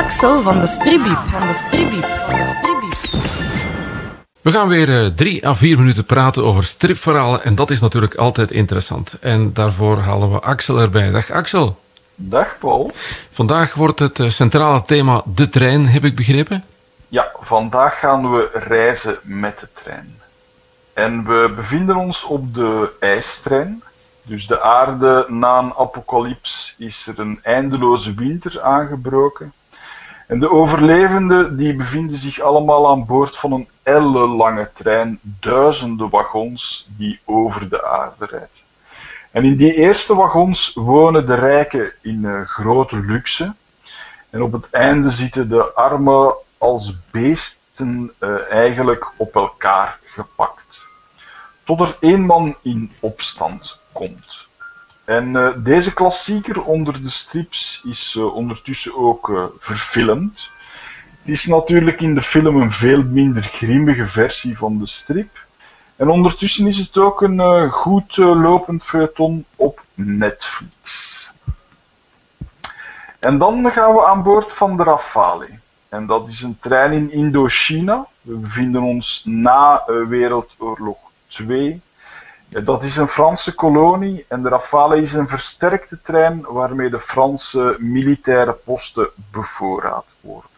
Axel van de Stribib. Van de Stribib. Van de Stribib. We gaan weer eh, drie à vier minuten praten over stripverhalen en dat is natuurlijk altijd interessant. En daarvoor halen we Axel erbij. Dag Axel. Dag Paul. Vandaag wordt het eh, centrale thema de trein, heb ik begrepen? Ja, vandaag gaan we reizen met de trein. En we bevinden ons op de ijstrein. Dus de aarde na een apocalyps is er een eindeloze winter aangebroken. En de overlevenden die bevinden zich allemaal aan boord van een ellenlange trein, duizenden wagons die over de aarde rijdt. En in die eerste wagons wonen de rijken in uh, grote luxe. En op het einde zitten de armen als beesten uh, eigenlijk op elkaar gepakt. Tot er één man in opstand komt. En uh, deze klassieker onder de strips is uh, ondertussen ook uh, verfilmd. Het is natuurlijk in de film een veel minder grimmige versie van de strip. En ondertussen is het ook een goed lopend feuilleton op Netflix. En dan gaan we aan boord van de Rafale. En dat is een trein in Indochina. We bevinden ons na Wereldoorlog 2. Dat is een Franse kolonie en de Rafale is een versterkte trein waarmee de Franse militaire posten bevoorraad worden.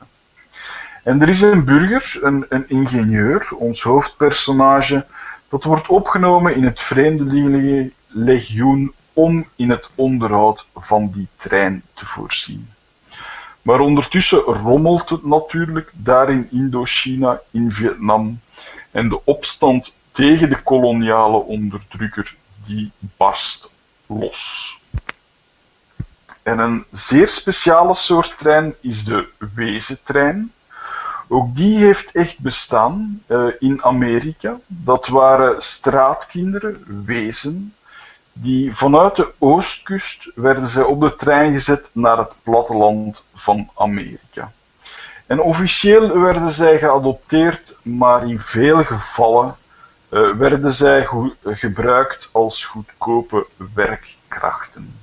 En er is een burger, een, een ingenieur, ons hoofdpersonage, dat wordt opgenomen in het Vreemdelingenlegioen om in het onderhoud van die trein te voorzien. Maar ondertussen rommelt het natuurlijk daar in Indochina, in Vietnam, en de opstand tegen de koloniale onderdrukker, die barst los. En een zeer speciale soort trein is de wezen-trein. Ook die heeft echt bestaan uh, in Amerika. Dat waren straatkinderen, wezen, die vanuit de oostkust werden zij op de trein gezet naar het platteland van Amerika. En officieel werden zij geadopteerd, maar in veel gevallen uh, werden zij gebruikt als goedkope werkkrachten.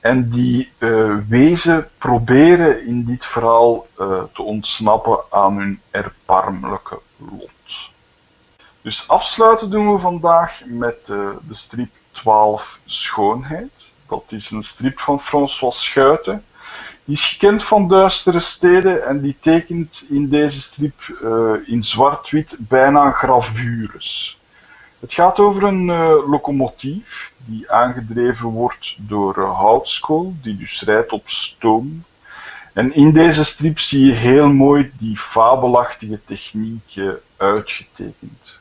En die uh, wezen proberen in dit verhaal te ontsnappen aan hun erbarmelijke lot. Dus afsluiten doen we vandaag met de strip 12 Schoonheid. Dat is een strip van François Schuiten. Die is gekend van duistere steden en die tekent in deze strip uh, in zwart-wit bijna gravures. Het gaat over een uh, locomotief die aangedreven wordt door uh, houtskool, die dus rijdt op stoom. En in deze strip zie je heel mooi die fabelachtige techniek uitgetekend.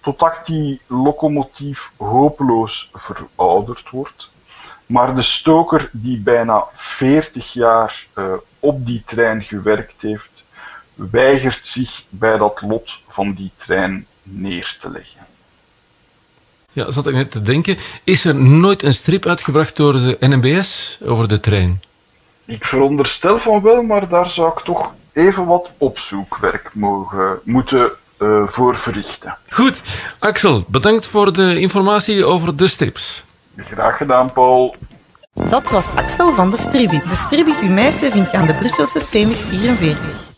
Totdat die locomotief hopeloos verouderd wordt maar de stoker die bijna 40 jaar uh, op die trein gewerkt heeft, weigert zich bij dat lot van die trein neer te leggen. Ja, zat ik net te denken. Is er nooit een strip uitgebracht door de NMBS over de trein? Ik veronderstel van wel, maar daar zou ik toch even wat opzoekwerk mogen, moeten uh, voor verrichten. Goed, Axel, bedankt voor de informatie over de strips. Graag gedaan, Paul. Dat was Axel van de Stribi. De Stribi Umeisse vind je aan de Brusselse Steenweg 44.